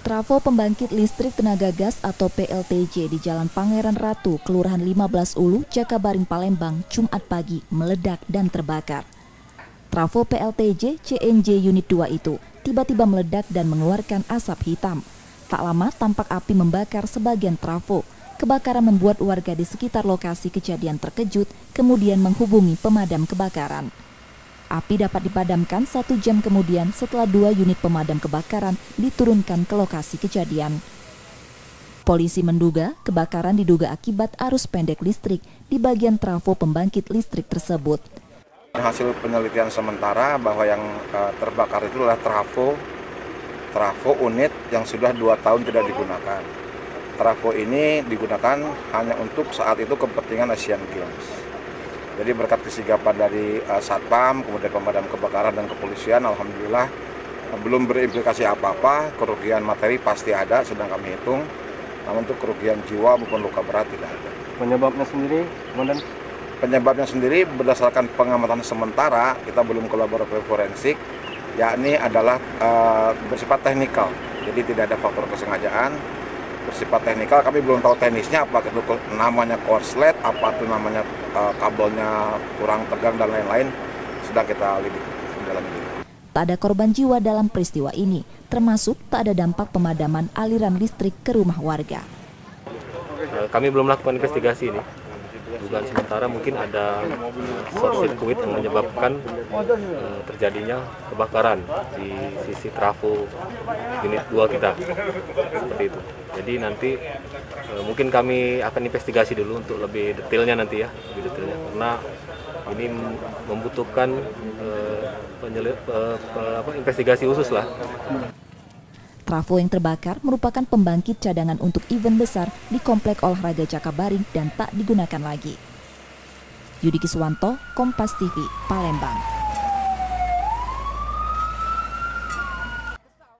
Trafo pembangkit listrik tenaga gas atau PLTJ di Jalan Pangeran Ratu, Kelurahan 15 Ulu, Jakabaring, Palembang, Jumat pagi meledak dan terbakar. Trafo PLTJ CNJ Unit 2 itu tiba-tiba meledak dan mengeluarkan asap hitam. Tak lama tampak api membakar sebagian trafo. Kebakaran membuat warga di sekitar lokasi kejadian terkejut, kemudian menghubungi pemadam kebakaran. Api dapat dipadamkan satu jam kemudian setelah dua unit pemadam kebakaran diturunkan ke lokasi kejadian. Polisi menduga kebakaran diduga akibat arus pendek listrik di bagian trafo pembangkit listrik tersebut. Hasil penelitian sementara bahwa yang uh, terbakar itu adalah trafo trafo unit yang sudah dua tahun tidak digunakan. Trafo ini digunakan hanya untuk saat itu kepentingan Asian Games. Jadi berkat kesigapan dari uh, Satpam, kemudian pemadam kebakaran dan kepolisian, alhamdulillah belum berimplikasi apa-apa. Kerugian materi pasti ada, sedang kami hitung. Namun untuk kerugian jiwa maupun luka berat tidak ada. Penyebabnya sendiri, kemudian Penyebabnya sendiri berdasarkan pengamatan sementara, kita belum ke laboratorium forensik, yakni adalah uh, bersifat teknikal. Jadi tidak ada faktor kesengajaan, bersifat teknikal kami belum tahu teknisnya apa itu namanya korslet apa itu namanya uh, kabelnya kurang tegang dan lain-lain sedang kita lidik dalam ini. Tak ada korban jiwa dalam peristiwa ini, termasuk tak ada dampak pemadaman aliran listrik ke rumah warga. Eh, kami belum melakukan investigasi ini dugaan sementara mungkin ada short circuit yang menyebabkan uh, terjadinya kebakaran di sisi trafo unit 2 kita. Seperti itu. Jadi nanti uh, mungkin kami akan investigasi dulu untuk lebih detailnya nanti ya lebih detailnya. Karena ini membutuhkan uh, penyelip, uh, apa, investigasi khusus lah Trafo yang terbakar merupakan pembangkit cadangan untuk event besar di Komplek Olahraga Cakabaring dan tak digunakan lagi. Yudi Kiswanto, Kompas TV, Palembang.